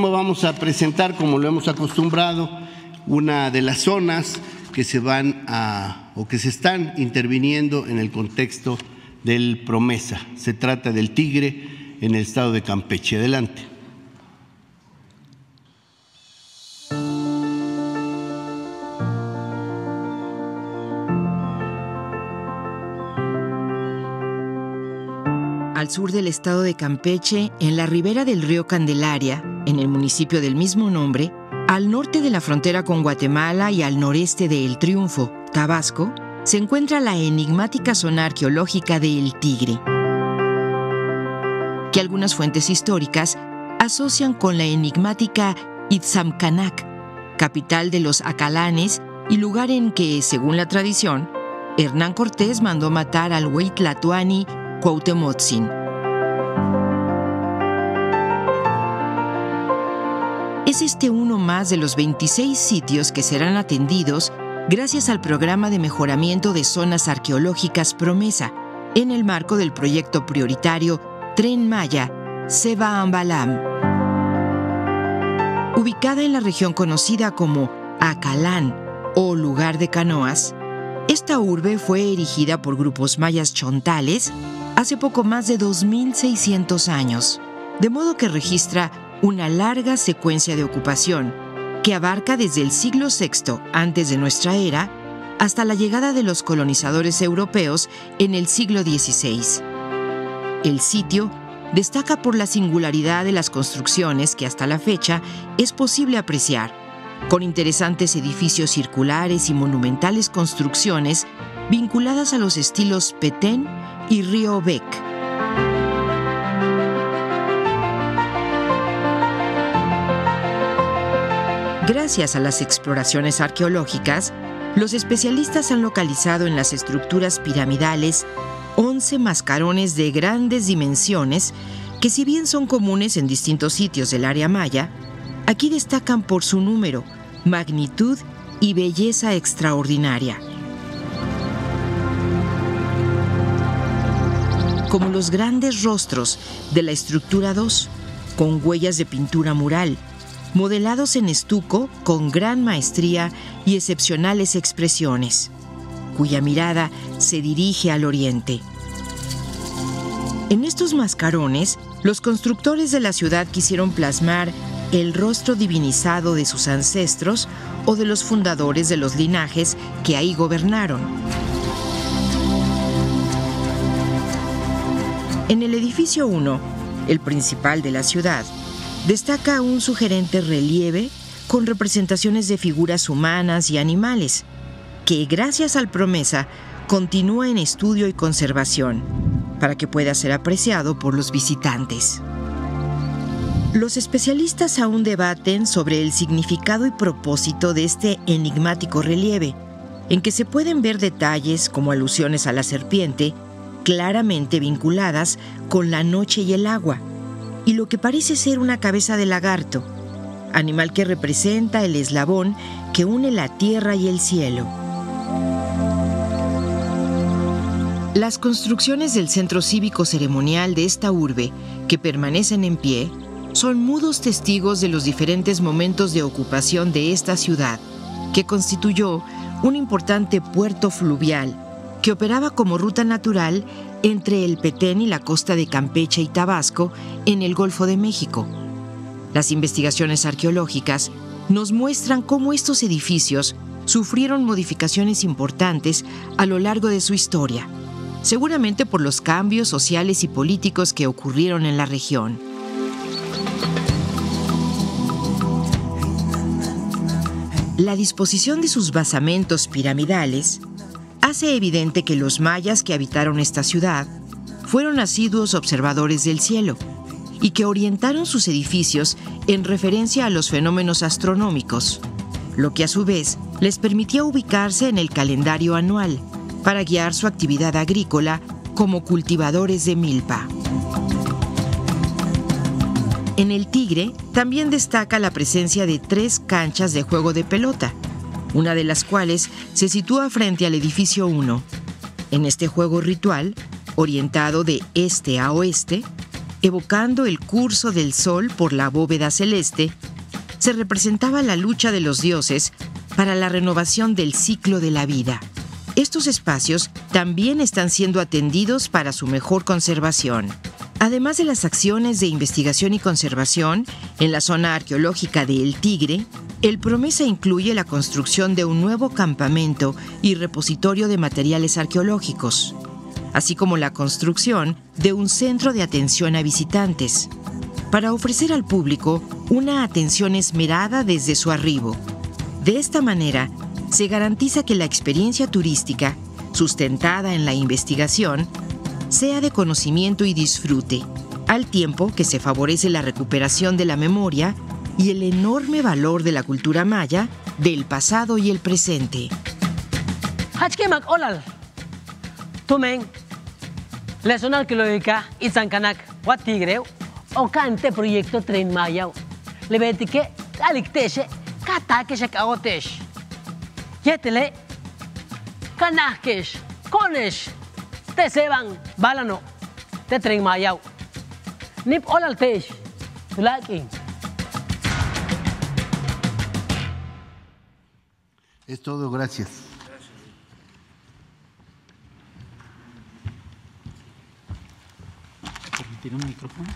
vamos a presentar, como lo hemos acostumbrado, una de las zonas que se van a o que se están interviniendo en el contexto del promesa. Se trata del Tigre en el estado de Campeche. Adelante. Al sur del estado de Campeche, en la ribera del río Candelaria, en el municipio del mismo nombre, al norte de la frontera con Guatemala y al noreste de El Triunfo, Tabasco, se encuentra la enigmática zona arqueológica de El Tigre, que algunas fuentes históricas asocian con la enigmática Itzamcanac, capital de los Acalanes y lugar en que, según la tradición, Hernán Cortés mandó matar al Huitlatuani Cuauhtemotzin. Es este uno más de los 26 sitios que serán atendidos gracias al programa de mejoramiento de zonas arqueológicas Promesa, en el marco del proyecto prioritario Tren Maya, Seba Ambalam. Ubicada en la región conocida como Acalán o lugar de canoas, esta urbe fue erigida por grupos mayas chontales hace poco más de 2.600 años, de modo que registra una larga secuencia de ocupación que abarca desde el siglo VI antes de nuestra era hasta la llegada de los colonizadores europeos en el siglo XVI. El sitio destaca por la singularidad de las construcciones que hasta la fecha es posible apreciar, con interesantes edificios circulares y monumentales construcciones vinculadas a los estilos Petén y Río Bec. Gracias a las exploraciones arqueológicas, los especialistas han localizado en las estructuras piramidales 11 mascarones de grandes dimensiones que si bien son comunes en distintos sitios del área maya, aquí destacan por su número, magnitud y belleza extraordinaria. Como los grandes rostros de la estructura 2, con huellas de pintura mural, modelados en estuco con gran maestría y excepcionales expresiones, cuya mirada se dirige al oriente. En estos mascarones, los constructores de la ciudad quisieron plasmar el rostro divinizado de sus ancestros o de los fundadores de los linajes que ahí gobernaron. En el edificio 1, el principal de la ciudad, destaca un sugerente relieve con representaciones de figuras humanas y animales, que gracias al promesa continúa en estudio y conservación, para que pueda ser apreciado por los visitantes. Los especialistas aún debaten sobre el significado y propósito de este enigmático relieve, en que se pueden ver detalles como alusiones a la serpiente, claramente vinculadas con la noche y el agua, y lo que parece ser una cabeza de lagarto, animal que representa el eslabón que une la tierra y el cielo. Las construcciones del centro cívico ceremonial de esta urbe, que permanecen en pie, son mudos testigos de los diferentes momentos de ocupación de esta ciudad, que constituyó un importante puerto fluvial que operaba como ruta natural entre el Petén y la costa de Campeche y Tabasco en el Golfo de México. Las investigaciones arqueológicas nos muestran cómo estos edificios sufrieron modificaciones importantes a lo largo de su historia, seguramente por los cambios sociales y políticos que ocurrieron en la región. La disposición de sus basamentos piramidales hace evidente que los mayas que habitaron esta ciudad fueron asiduos observadores del cielo y que orientaron sus edificios en referencia a los fenómenos astronómicos, lo que a su vez les permitía ubicarse en el calendario anual para guiar su actividad agrícola como cultivadores de milpa. En el Tigre también destaca la presencia de tres canchas de juego de pelota, una de las cuales se sitúa frente al edificio 1. En este juego ritual, orientado de este a oeste, evocando el curso del sol por la bóveda celeste, se representaba la lucha de los dioses para la renovación del ciclo de la vida. Estos espacios también están siendo atendidos para su mejor conservación. Además de las acciones de investigación y conservación en la zona arqueológica de El Tigre, el Promesa incluye la construcción de un nuevo campamento y repositorio de materiales arqueológicos, así como la construcción de un centro de atención a visitantes, para ofrecer al público una atención esmerada desde su arribo. De esta manera, se garantiza que la experiencia turística, sustentada en la investigación, sea de conocimiento y disfrute, al tiempo que se favorece la recuperación de la memoria y el enorme valor de la cultura maya del pasado y el presente. Tumen. Lesson arqueológica Itzancanak, Guatigreu, o cante proyecto Tren Maya. Lebetique, alicteche, katakesh kaotesh. Yetele, kanakesh, konesh, te seban, balano, te Tren Maya. Nip olal tesh, Es todo, gracias. permitir un micrófono?